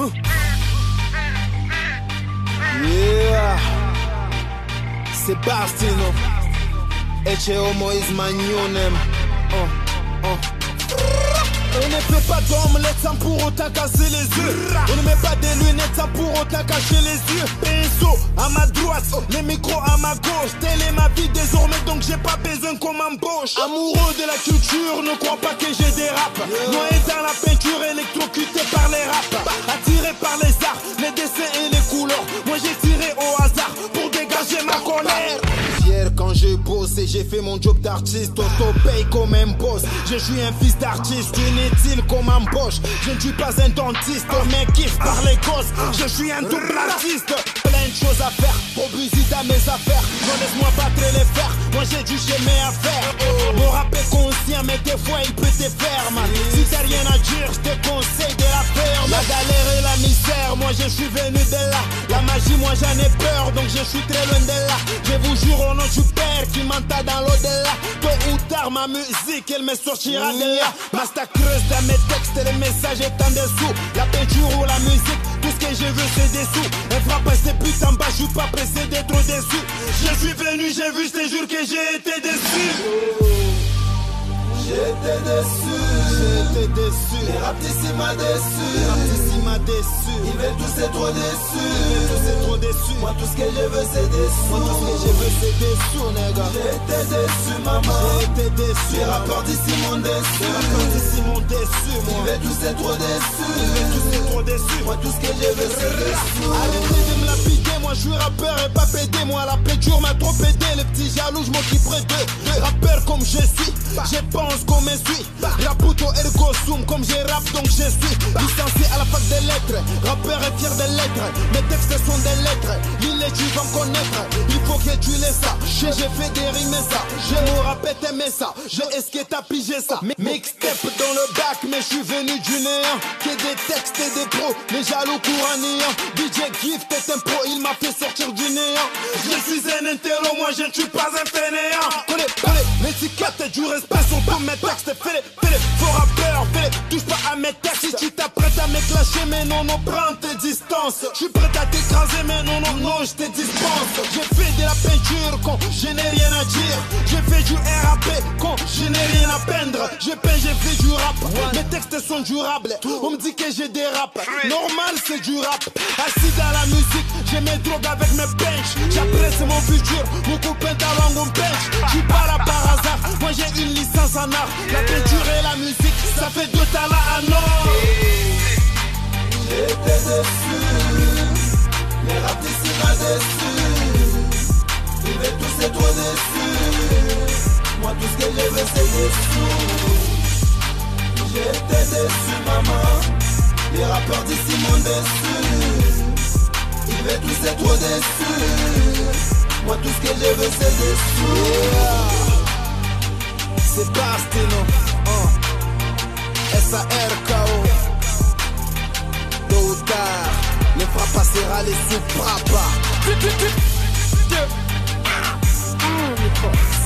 Huh. Yeah. Sebastino. Name. Oh, oh. On ne fait pas d'omelette sans pour autant casser les yeux. On ne met pas des lunettes sans pour autant cacher les yeux. Pinceau à ma droite, les micros à ma gauche. Telle est ma vie désormais, donc j'ai pas besoin qu'on m'embauche. Amoureux de la culture, ne crois pas que j'ai des raps. Noyé dans la peinture, Fier quand bosse et j'ai fait mon job d'artiste. Auto paye comme un boss. Je suis un fils d'artiste, inutile comme un poche. Je ne suis pas un dentiste, mais kiffe par les gosses. Je suis un double artiste. Plein de choses à faire, pour visite à mes affaires. Non, laisse-moi battre les fers. Moi j'ai du chemin à faire. Mon rap est conscient, mais des fois il peut te faire. Si t'as rien à dire, je te conseille de la faire. La galère et la misère, moi je suis venu de là. Magie, moi j'en ai peur, donc je suis très loin de là. Je vous jure au nom du Père qui m'entend dans l'au-delà. Tôt ou tard, ma musique, elle me sortira de là. Creuse dans mes textes, les messages est en dessous. La peinture ou la musique, tout ce que je veux c'est des sous. Un frappe c'est plus en bas, je suis pas pressé d'être déçu. Je suis venu, j'ai vu ces jours que j'ai été déçu. J'étais déçu, J'étais déçu. les rap d'ici m'a déçu. Ici m'a déçu. Ils veulent tous c'est trop déçu. C'est trop déçu. Moi tout ce que je veux c'est des Moi, tout ce que je veux, c'est sous, nègre. J'étais déçu maman. Été déçu. Les rappeurs d'ici m'ont déçu. Les rappeurs d'ici m'ont déçu, Ils moi. veulent tous c'est trop déçu. Tous c'est trop déçu. Moi tout ce que je veux c'est sous. Arrêtez de me lapider, moi je suis rappeur et pas pédé. Moi la m'a trop pédé. Les petits jaloux, je m'occuperai d'eux. De rappeur comme je suis, je pense qu'on me suit. Raputo ergo sum, comme j'ai rap donc je suis. Licencié à la fac des lettres, rappeur et fier des lettres. Mes textes sont des lettres, lis tu vas me connaître. Il faut que tu laisses ça. J'ai j'ai fait des rimes et ça. Je me rappelle t'aimer ça. J'ai esqué t'as pigé ça. Mi- Mixtape dans le bac, mais je suis venu du néant. Que des textes et des pros, les jaloux en néant. DJ Gift est un pro, il m'a fait sortir du néant. Je suis un intello, moi je ne suis pas un fainéant. Connais, connais, l'étiquette du respect sur tous mes textes. Fais-les, fais-les, faux rappeurs, fais-les, touche pas à mes textes. Si tu t'apprêtes à m'éclacher, mais non, non, prends tes distances. Je suis prêt à t'écraser, mais non, non, non, je te dispense. J'ai quand je n'ai rien à dire. J'ai fait du RAP quand je n'ai rien à peindre. Je peins, j'ai fait du rap. Mes textes sont durables. On me dit que j'ai des raps. Normal, c'est du rap. Assis dans la musique, j'ai mes drogues avec mes bench. J'apprécie mon futur, Moi tout ce que je veux c'est des sous. J'étais déçu maman. Les rappeurs d'ici m'ont déçu. Ils veulent tous c'est trop déçu. Moi tout ce que je veux c'est des sous. Sebastino, oh. S-A-R-K-O. Tôt ou tard, les frappes passera les sous-frappas. fuck.